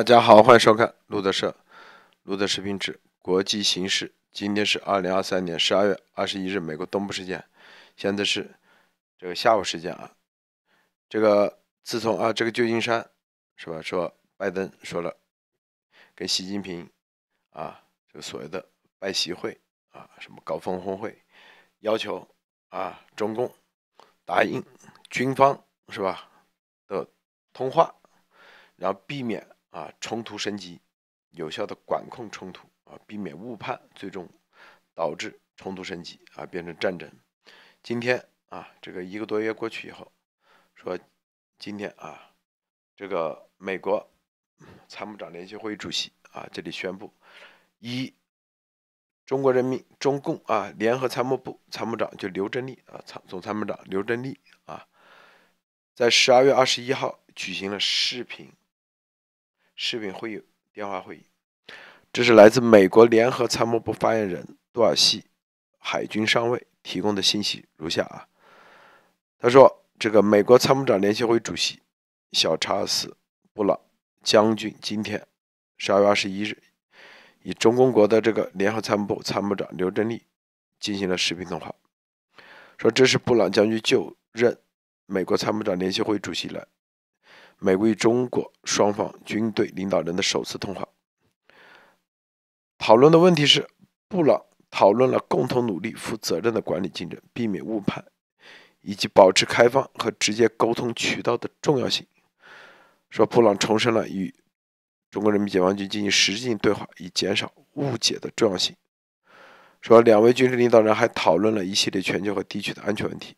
大家好，欢迎收看路德社路德视频指国际形势。今天是二零二三年十二月二十一日，美国东部时间，现在是这个下午时间啊。这个自从啊，这个旧金山是吧？说拜登说了，跟习近平啊，这个所谓的拜习会啊，什么高峰峰会，要求啊，中共答应军方是吧的通话，然后避免。啊，冲突升级，有效的管控冲突啊，避免误判，最终导致冲突升级啊，变成战争。今天啊，这个一个多月过去以后，说今天啊，这个美国参谋长联席会议主席啊，这里宣布，一中国人民中共啊联合参谋部参谋长就刘振利啊参总参谋长刘振利啊，在十二月二十一号举行了视频。视频会议、电话会议，这是来自美国联合参谋部发言人杜尔西海军上尉提供的信息，如下啊。他说：“这个美国参谋长联席会主席小查尔斯·布朗将军今天十二月二十一日，与中共国的这个联合参谋部参谋长刘振利进行了视频通话，说这是布朗将军就任美国参谋长联席会主席来。”美国与中国双方军队领导人的首次通话，讨论的问题是，布朗讨论了共同努力、负责任的管理竞争、避免误判，以及保持开放和直接沟通渠道的重要性。说，布朗重申了与中国人民解放军进行实质性对话，以减少误解的重要性。说，两位军事领导人还讨论了一系列全球和地区的安全问题。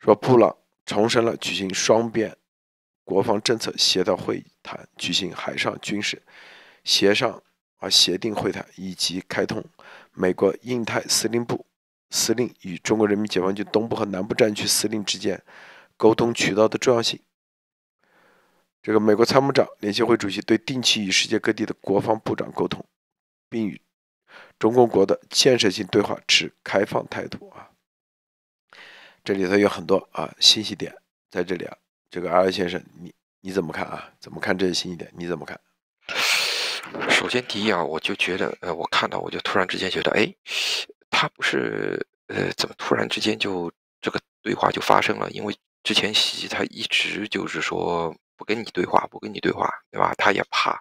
说，布朗重申了举行双边。国防政策协调会谈举行海上军事协商啊协定会谈，以及开通美国印太司令部司令与中国人民解放军东部和南部战区司令之间沟通渠道的重要性。这个美国参谋长联席会主席对定期与世界各地的国防部长沟通，并与中共国的建设性对话持开放态度啊。这里头有很多啊信息点在这里啊。这个阿先生，你你怎么看啊？怎么看这些信息点？你怎么看？首先，第一啊，我就觉得，呃，我看到，我就突然之间觉得，哎，他不是，呃，怎么突然之间就这个对话就发生了？因为之前习他一直就是说不跟你对话，不跟你对话，对吧？他也怕，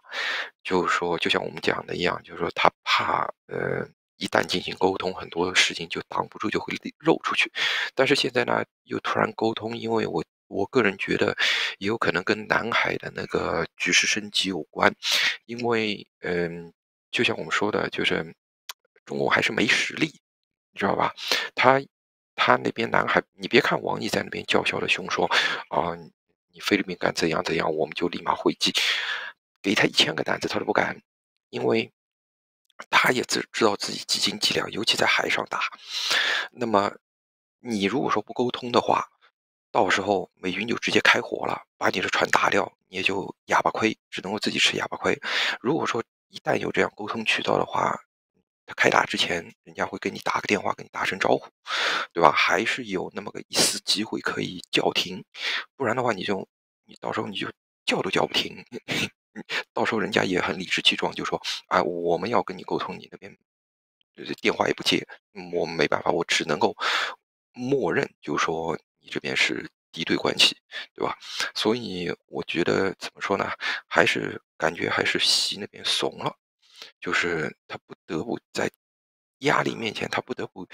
就是说，就像我们讲的一样，就是说他怕，呃，一旦进行沟通，很多事情就挡不住，就会漏出去。但是现在呢，又突然沟通，因为我。我个人觉得，也有可能跟南海的那个局势升级有关，因为，嗯，就像我们说的，就是中国还是没实力，你知道吧？他他那边南海，你别看王毅在那边叫嚣的凶，说啊，你菲律宾敢怎样怎样，我们就立马回击，给他一千个胆子他都不敢，因为他也知知道自己几斤几两，尤其在海上打。那么，你如果说不沟通的话，到时候美军就直接开火了，把你的船打掉，你也就哑巴亏，只能够自己吃哑巴亏。如果说一旦有这样沟通渠道的话，他开打之前，人家会给你打个电话，跟你打声招呼，对吧？还是有那么个一丝机会可以叫停，不然的话，你就你到时候你就叫都叫不停。到时候人家也很理直气壮，就说：“啊，我们要跟你沟通，你那边就是电话也不接，我没办法，我只能够默认，就说。”你这边是敌对关系，对吧？所以我觉得怎么说呢？还是感觉还是习那边怂了，就是他不得不在压力面前，他不得不，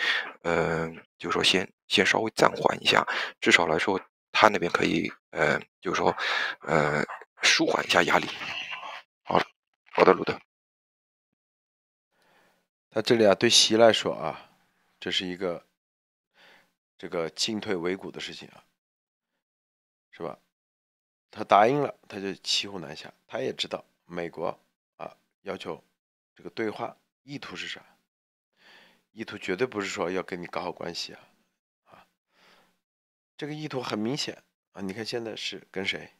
嗯，就说先先稍微暂缓一下，至少来说，他那边可以，呃，就是说，呃，舒缓一下压力。好，好的，鲁德。他这里啊，对习来说啊，这是一个。这个进退维谷的事情啊，是吧？他答应了，他就骑虎难下。他也知道美国啊要求这个对话意图是啥？意图绝对不是说要跟你搞好关系啊啊！这个意图很明显啊！你看现在是跟谁？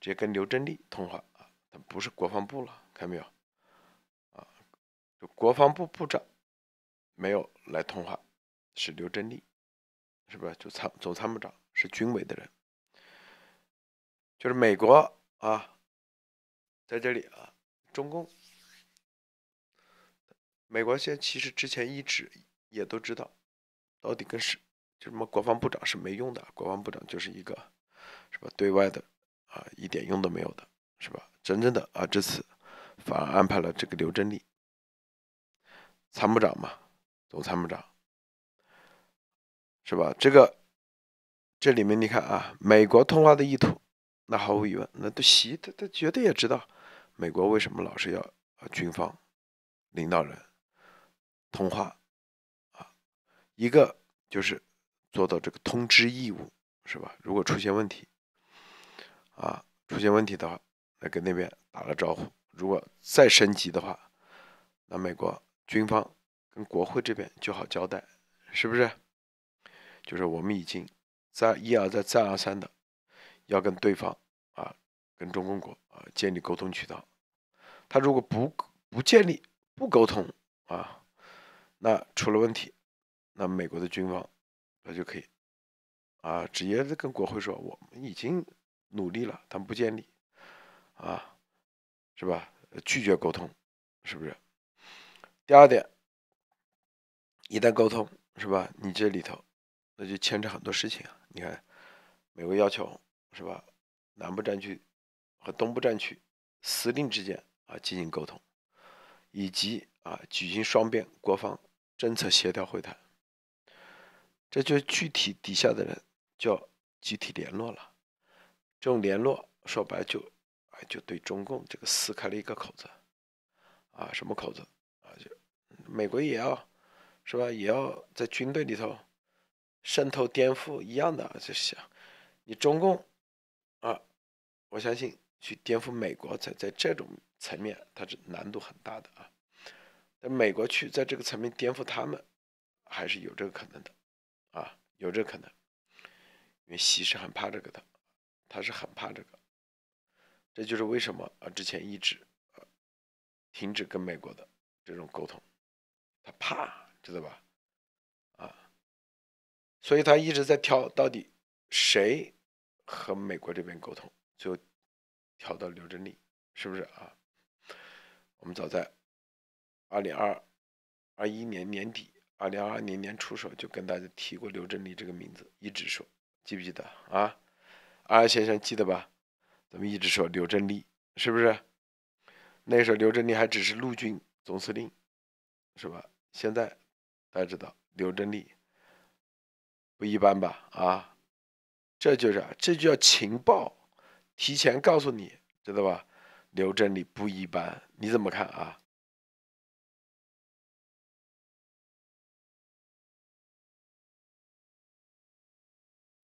直接跟刘振利通话啊，他不是国防部了，看没有？啊，就国防部部长没有来通话，是刘振利。是不是就参总参谋长是军委的人？就是美国啊，在这里啊，中共，美国现在其实之前一直也都知道，到底跟是就什么国防部长是没用的，国防部长就是一个，是吧？对外的啊，一点用都没有的，是吧？真正的啊，这次反而安排了这个刘振利，参谋长嘛，总参谋长，是吧？这个这里面你看啊，美国通话的意图，那毫无疑问，那都习他他绝对也知道。美国为什么老是要啊军方领导人通话啊？一个就是做到这个通知义务，是吧？如果出现问题啊，出现问题的话，那跟那边打了招呼。如果再升级的话，那美国军方跟国会这边就好交代，是不是？就是我们已经在一而再再而三的要跟对方啊。跟中共国啊建立沟通渠道，他如果不不建立不沟通啊，那出了问题，那美国的军方他就可以啊直接跟国会说我们已经努力了，他们不建立啊，是吧？拒绝沟通，是不是？第二点，一旦沟通是吧？你这里头那就牵扯很多事情啊。你看，美国要求是吧？南部战区。和东部战区司令之间啊进行沟通，以及啊举行双边国防政策协调会谈，这就具体底下的人就要集体联络了。这种联络说白就啊就对中共这个撕开了一个口子啊，什么口子啊？就美国也要是吧？也要在军队里头渗透颠覆一样的，就想你中共啊，我相信。去颠覆美国，在在这种层面，它是难度很大的啊。那美国去在这个层面颠覆他们，还是有这个可能的啊，有这个可能。因为习是很怕这个的，他是很怕这个。这就是为什么啊，之前一直啊停止跟美国的这种沟通，他怕，知道吧？所以他一直在挑到底谁和美国这边沟通，最后。调到刘振利，是不是啊？我们早在二零二二一年年底，二零二二年年初时候就跟大家提过刘振利这个名字，一直说，记不记得啊？二先生记得吧？咱们一直说刘振利，是不是？那时候刘振利还只是陆军总司令，是吧？现在大家知道刘振利不一般吧？啊，这就是这就叫情报。提前告诉你，知道吧？刘振理不一般，你怎么看啊？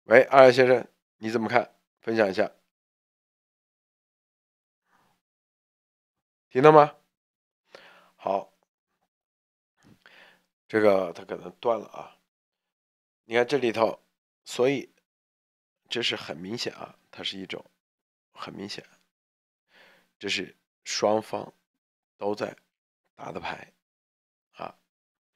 喂，二先生，你怎么看？分享一下，听到吗？好，这个他可能断了啊。你看这里头，所以这是很明显啊，它是一种。很明显，这是双方都在打的牌啊。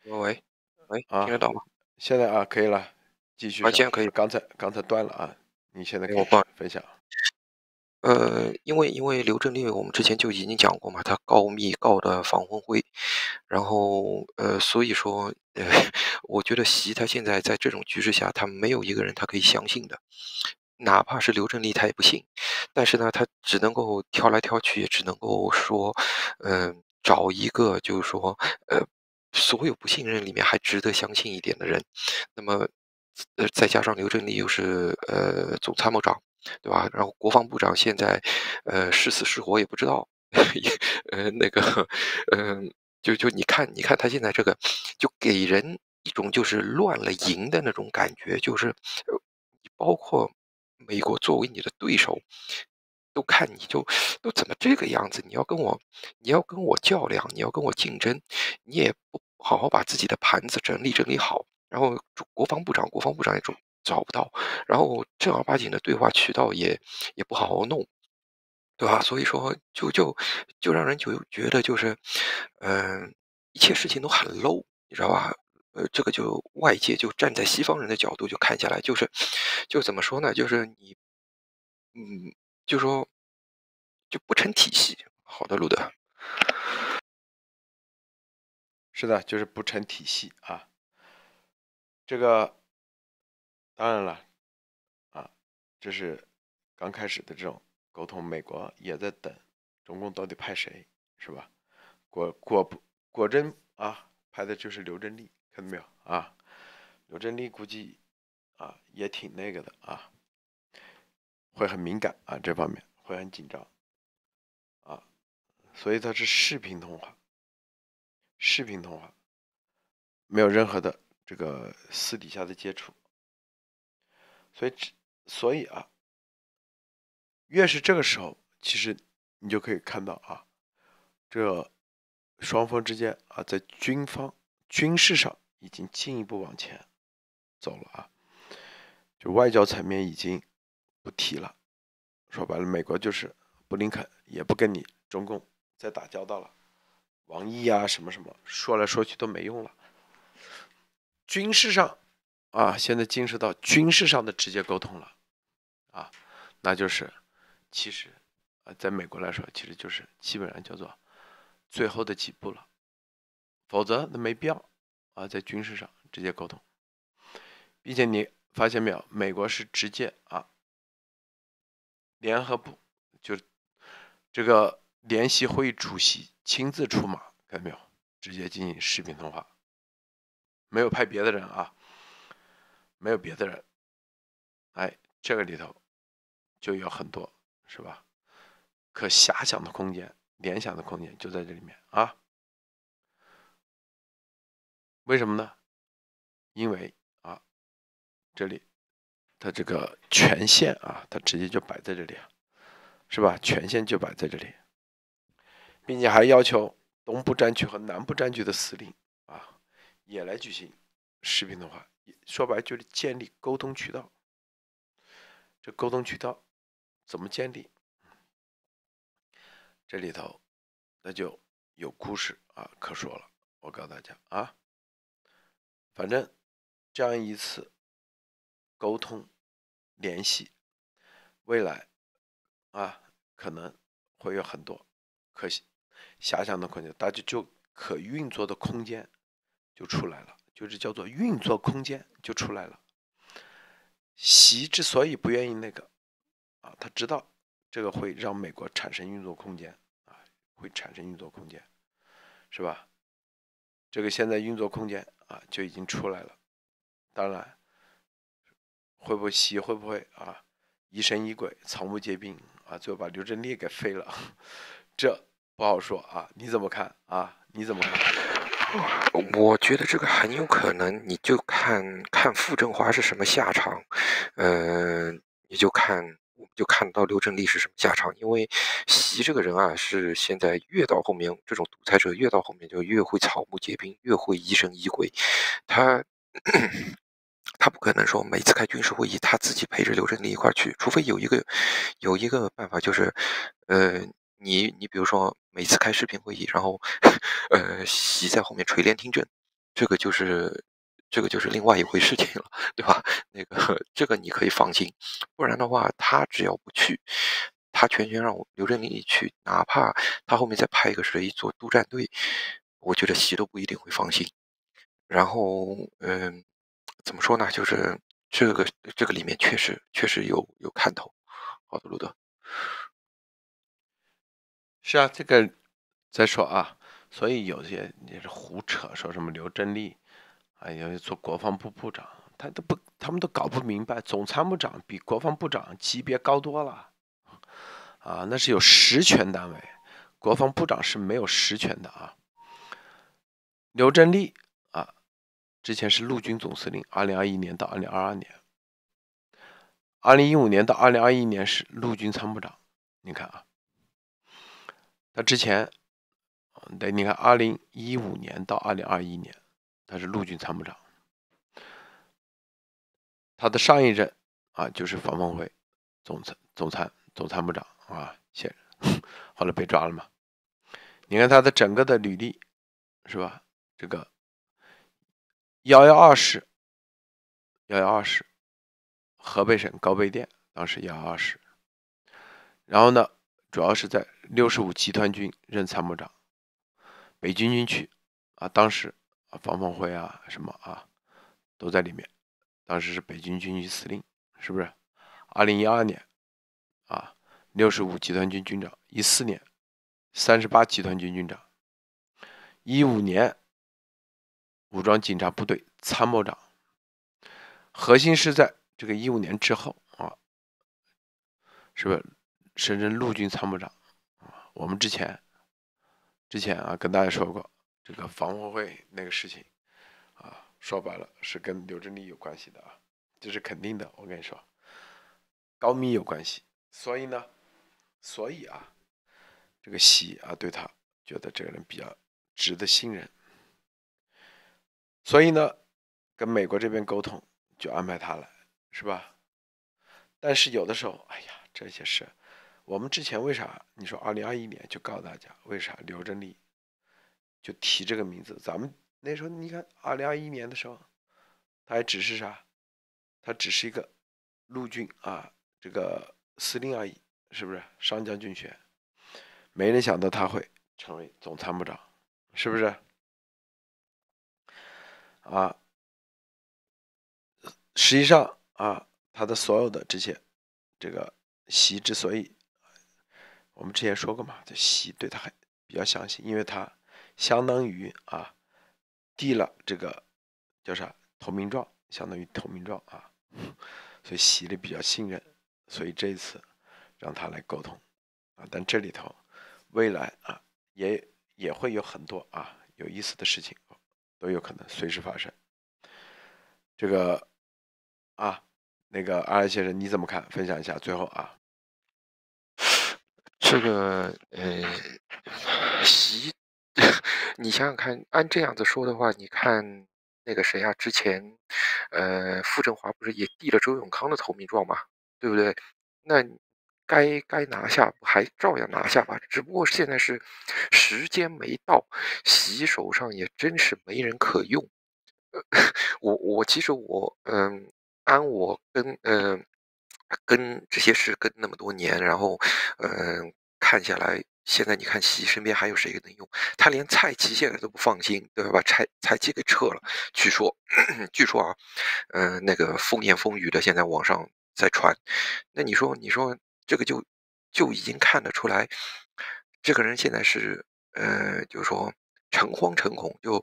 喂喂，听得到吗？现在啊，可以了，继续。现在可以。刚才刚才断了啊，你现在可以分享。呃，因为因为刘振立，我们之前就已经讲过嘛，他告密告的房魂灰，然后呃，所以说呃，我觉得习他现在在这种局势下，他没有一个人他可以相信的。哪怕是刘振立，他也不信。但是呢，他只能够挑来挑去，也只能够说，嗯，找一个就是说，呃，所有不信任里面还值得相信一点的人。那么，呃，再加上刘振立又是呃总参谋长，对吧？然后国防部长现在，呃，是死是活也不知道。呃，那个，嗯，就就你看，你看他现在这个，就给人一种就是乱了营的那种感觉，就是包括。美国作为你的对手，都看你就都怎么这个样子？你要跟我，你要跟我较量，你要跟我竞争，你也不好好把自己的盘子整理整理好。然后国防部长，国防部长也找找不到，然后正儿八经的对话渠道也也不好好弄，对吧？所以说，就就就让人就觉得就是，嗯，一切事情都很 low，你知道吧？呃，这个就外界就站在西方人的角度就看下来，就是，就怎么说呢？就是你，嗯，就说就不成体系，好的，路德。是的，就是不成体系啊。这个当然了啊，这是刚开始的这种沟通，美国也在等中共到底派谁，是吧？果果不果真啊，派的就是刘振利，看到没有啊？刘振利估计啊也挺那个的啊，会很敏感啊，这方面会很紧张啊，所以他是视频通话。视频通话，没有任何的这个私底下的接触，所以，所以啊，越是这个时候，其实你就可以看到啊，这双方之间啊，在军方军事上已经进一步往前走了啊，就外交层面已经不提了，说白了，美国就是布林肯也不跟你中共再打交道了。王毅啊，什么什么，说来说去都没用了。军事上啊，现在进入到军事上的直接沟通了，啊，那就是其实啊，在美国来说，其实就是基本上叫做最后的几步了。否则那没必要啊，在军事上直接沟通，并且你发现没有，美国是直接啊，联合部就这个。联席会议主席亲自出马，看到没有？直接进行视频通话，没有派别的人啊，没有别的人。哎，这个里头就有很多，是吧？可遐想的空间、联想的空间就在这里面啊。为什么呢？因为啊，这里它这个权限啊，它直接就摆在这里啊，是吧？权限就摆在这里。并且还要求东部战区和南部战区的司令啊，也来举行视频通话。说白就是建立沟通渠道。这沟通渠道怎么建立？这里头那就有故事啊可说了。我告诉大家啊，反正这样一次沟通联系，未来啊可能会有很多可。遐想的空间，大家就可运作的空间就出来了，就是叫做运作空间就出来了。习之所以不愿意那个啊，他知道这个会让美国产生运作空间啊，会产生运作空间，是吧？这个现在运作空间啊就已经出来了。当然，会不会习会不会啊疑神疑鬼、草木皆兵啊，最后把刘振利给废了？这。不好说啊，你怎么看啊？你怎么看？我觉得这个很有可能，你就看看傅政华是什么下场，嗯，你就看，就看到刘振利是什么下场。因为习这个人啊，是现在越到后面，这种独裁者越到后面就越会草木皆兵，越会疑神疑鬼。他他不可能说每次开军事会议他自己陪着刘振利一块去，除非有一个有一个办法，就是呃。你你比如说每次开视频会议，然后，呃，习在后面垂帘听政，这个就是这个就是另外一回事情了，对吧？那个这个你可以放心，不然的话，他只要不去，他全权让我刘振利去，哪怕他后面再派一个谁做督战队，我觉得习都不一定会放心。然后，嗯，怎么说呢？就是这个这个里面确实确实有有看头。好的，路德。是啊，这个再说啊，所以有些也是胡扯，说什么刘振利，哎呀，做国防部部长，他都不，他们都搞不明白，总参谋长比国防部长级别高多了，啊，那是有实权单位，国防部长是没有实权的啊。刘振利啊，之前是陆军总司令，二零二一年到二零二二年，二零一五年到二零二一年是陆军参谋长，你看啊。他之前，对，你看，二零一五年到二零二一年，他是陆军参谋长。他的上一任啊，就是防风会总参、总参、总参谋长啊，现后来被抓了嘛。你看他的整个的履历，是吧？这个幺幺二师，幺幺二师，河北省高碑店当时幺幺二师，然后呢？主要是在六十五集团军任参谋长，北京军区啊，当时啊，方方辉啊，什么啊，都在里面。当时是北京军区司令，是不是？二零一二年啊，六十五集团军军长；一四年，三十八集团军军长；一五年，武装警察部队参谋长。核心是在这个一五年之后啊，是不是？升任陆军参谋长，我们之前，之前啊跟大家说过，这个防火会那个事情，啊，说白了是跟刘振利有关系的啊，这是肯定的。我跟你说，高密有关系，所以呢，所以啊，这个习啊对他觉得这个人比较值得信任，所以呢，跟美国这边沟通就安排他来，是吧？但是有的时候，哎呀，这些事。我们之前为啥？你说二零二一年就告诉大家，为啥刘振利就提这个名字？咱们那时候你看，二零二一年的时候，他还只是啥？他只是一个陆军啊，这个司令而已，是不是？上将军衔，没人想到他会成为总参谋长，是不是？啊，实际上啊，他的所有的这些，这个习之所以。我们之前说过嘛，这习对他还比较相信，因为他相当于啊递了这个叫啥投名状，相当于投名状啊，所以习的比较信任，所以这一次让他来沟通啊，但这里头未来啊也也会有很多啊有意思的事情都有可能随时发生。这个啊那个阿兰先生你怎么看？分享一下，最后啊。这个呃，习，你想想看，按这样子说的话，你看那个谁啊，之前，呃，傅政华不是也递了周永康的投名状嘛，对不对？那该该拿下还照样拿下吧，只不过现在是时间没到，习手上也真是没人可用。我我其实我嗯，按我跟嗯跟这些事跟那么多年，然后嗯。看下来，现在你看习身边还有谁能用？他连蔡奇现在都不放心，对吧？把蔡蔡奇给撤了。据说，据说啊，嗯，那个风言风语的，现在网上在传。那你说，你说这个就就已经看得出来，这个人现在是呃，就是说诚惶诚恐，就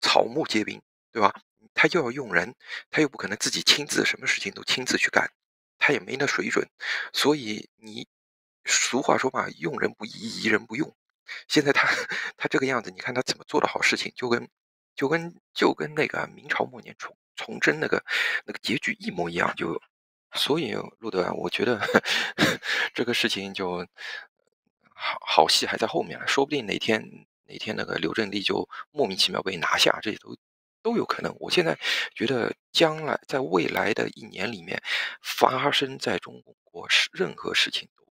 草木皆兵，对吧？他又要用人，他又不可能自己亲自什么事情都亲自去干，他也没那水准，所以你。俗话说嘛，用人不疑，疑人不用。现在他他 这个样子，你看他怎么做的好事情，就跟就跟就跟那个明朝末年崇崇祯那个那个结局一模一样。就所以路德，我觉得 这个事情就好好戏还在后面，说不定哪天哪天那个刘振利就莫名其妙被拿下，这些都都有可能。我现在觉得将来在未来的一年里面发生在中国是任何事情。都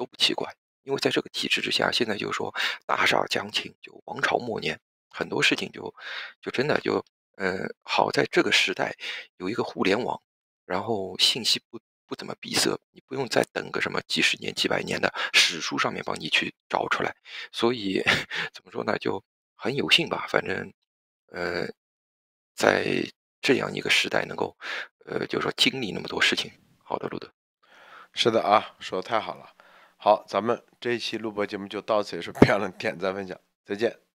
都不奇怪，因为在这个体制之下，现在就是说大厦将倾，就王朝末年，很多事情就就真的就呃，好在这个时代有一个互联网，然后信息不不怎么闭塞，你不用再等个什么几十年、几百年的史书上面帮你去找出来，所以 怎么说呢，就很有幸吧，反正呃，在这样一个时代能够呃，就是说经历那么多事情，好的，路德，是的啊，说的太好了。好，咱们这一期录播节目就到此结束，别忘了点赞分享，再见。